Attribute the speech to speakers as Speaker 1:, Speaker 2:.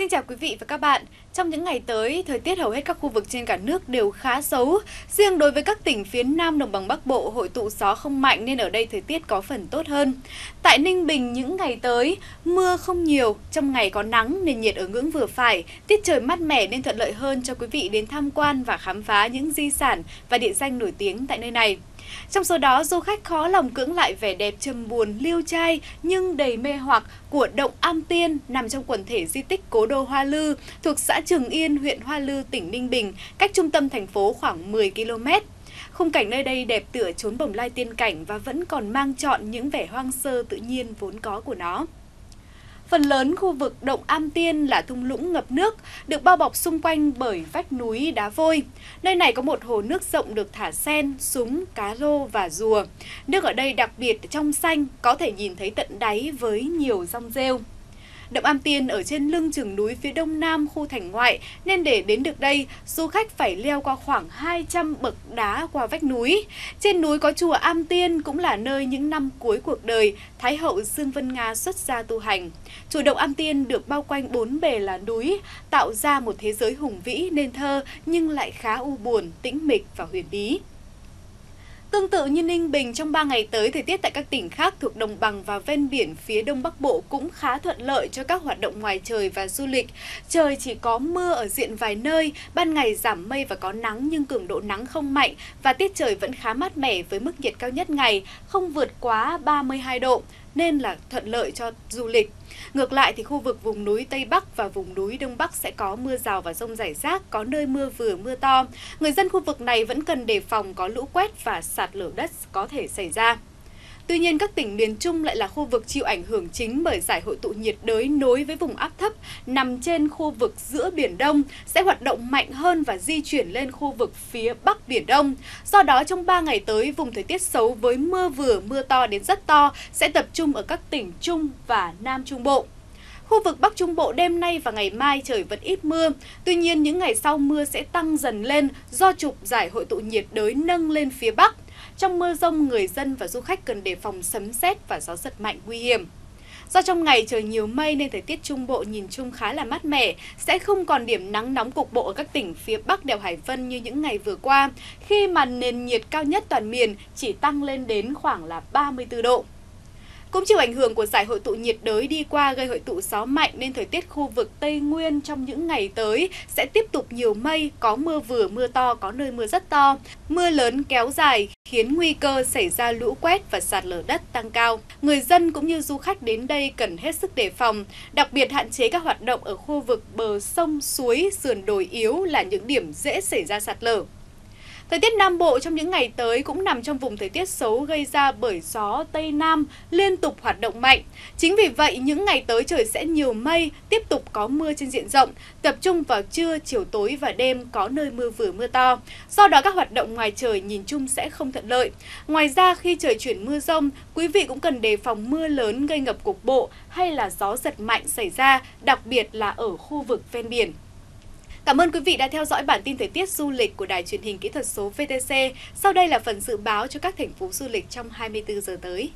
Speaker 1: Xin chào quý vị và các bạn. Trong những ngày tới, thời tiết hầu hết các khu vực trên cả nước đều khá xấu. Riêng đối với các tỉnh phía Nam đồng bằng Bắc Bộ, hội tụ gió không mạnh nên ở đây thời tiết có phần tốt hơn. Tại Ninh Bình những ngày tới, mưa không nhiều, trong ngày có nắng, nền nhiệt ở ngưỡng vừa phải, tiết trời mát mẻ nên thuận lợi hơn cho quý vị đến tham quan và khám phá những di sản và địa danh nổi tiếng tại nơi này. Trong số đó, du khách khó lòng cưỡng lại vẻ đẹp trầm buồn, liêu trai nhưng đầy mê hoặc của động Am Tiên nằm trong quần thể di tích Cố đô Hoa Lư thuộc xã Trường Yên, huyện Hoa Lư, tỉnh Ninh Bình, cách trung tâm thành phố khoảng 10 km. Khung cảnh nơi đây đẹp tựa chốn bồng lai tiên cảnh và vẫn còn mang trọn những vẻ hoang sơ tự nhiên vốn có của nó. Phần lớn khu vực động Am Tiên là thung lũng ngập nước, được bao bọc xung quanh bởi vách núi đá vôi. Nơi này có một hồ nước rộng được thả sen, súng, cá rô và rùa. Nước ở đây đặc biệt trong xanh, có thể nhìn thấy tận đáy với nhiều rong rêu. Động Am Tiên ở trên lưng chừng núi phía đông nam khu thành ngoại nên để đến được đây, du khách phải leo qua khoảng 200 bậc đá qua vách núi. Trên núi có chùa Am Tiên cũng là nơi những năm cuối cuộc đời Thái hậu Dương Vân Nga xuất gia tu hành. Chùa Động Am Tiên được bao quanh bốn bề là núi, tạo ra một thế giới hùng vĩ nên thơ nhưng lại khá u buồn, tĩnh mịch và huyền bí. Tương tự như Ninh Bình, trong 3 ngày tới, thời tiết tại các tỉnh khác thuộc đồng bằng và ven biển phía đông bắc bộ cũng khá thuận lợi cho các hoạt động ngoài trời và du lịch. Trời chỉ có mưa ở diện vài nơi, ban ngày giảm mây và có nắng nhưng cường độ nắng không mạnh và tiết trời vẫn khá mát mẻ với mức nhiệt cao nhất ngày không vượt quá 32 độ nên là thuận lợi cho du lịch. Ngược lại thì khu vực vùng núi Tây Bắc và vùng núi Đông Bắc sẽ có mưa rào và rông rải rác, có nơi mưa vừa mưa to. Người dân khu vực này vẫn cần đề phòng có lũ quét và sạt lở đất có thể xảy ra. Tuy nhiên, các tỉnh miền Trung lại là khu vực chịu ảnh hưởng chính bởi giải hội tụ nhiệt đới nối với vùng áp thấp nằm trên khu vực giữa Biển Đông sẽ hoạt động mạnh hơn và di chuyển lên khu vực phía Bắc Biển Đông. Do đó, trong 3 ngày tới, vùng thời tiết xấu với mưa vừa, mưa to đến rất to sẽ tập trung ở các tỉnh Trung và Nam Trung Bộ. Khu vực Bắc Trung Bộ đêm nay và ngày mai trời vẫn ít mưa. Tuy nhiên, những ngày sau mưa sẽ tăng dần lên do trục giải hội tụ nhiệt đới nâng lên phía Bắc. Trong mưa rông, người dân và du khách cần đề phòng sấm sét và gió giật mạnh nguy hiểm. Do trong ngày trời nhiều mây nên thời tiết Trung Bộ nhìn chung khá là mát mẻ, sẽ không còn điểm nắng nóng cục bộ ở các tỉnh phía Bắc đèo Hải Vân như những ngày vừa qua, khi mà nền nhiệt cao nhất toàn miền chỉ tăng lên đến khoảng là 34 độ. Cũng chịu ảnh hưởng của giải hội tụ nhiệt đới đi qua gây hội tụ gió mạnh nên thời tiết khu vực Tây Nguyên trong những ngày tới sẽ tiếp tục nhiều mây, có mưa vừa mưa to, có nơi mưa rất to. Mưa lớn kéo dài khiến nguy cơ xảy ra lũ quét và sạt lở đất tăng cao. Người dân cũng như du khách đến đây cần hết sức đề phòng, đặc biệt hạn chế các hoạt động ở khu vực bờ sông, suối, sườn đồi yếu là những điểm dễ xảy ra sạt lở. Thời tiết Nam Bộ trong những ngày tới cũng nằm trong vùng thời tiết xấu gây ra bởi gió Tây Nam liên tục hoạt động mạnh. Chính vì vậy, những ngày tới trời sẽ nhiều mây, tiếp tục có mưa trên diện rộng, tập trung vào trưa, chiều tối và đêm có nơi mưa vừa mưa to. Do đó các hoạt động ngoài trời nhìn chung sẽ không thuận lợi. Ngoài ra khi trời chuyển mưa rông, quý vị cũng cần đề phòng mưa lớn gây ngập cục bộ hay là gió giật mạnh xảy ra, đặc biệt là ở khu vực ven biển. Cảm ơn quý vị đã theo dõi bản tin thời tiết du lịch của Đài truyền hình kỹ thuật số VTC. Sau đây là phần dự báo cho các thành phố du lịch trong 24 giờ tới.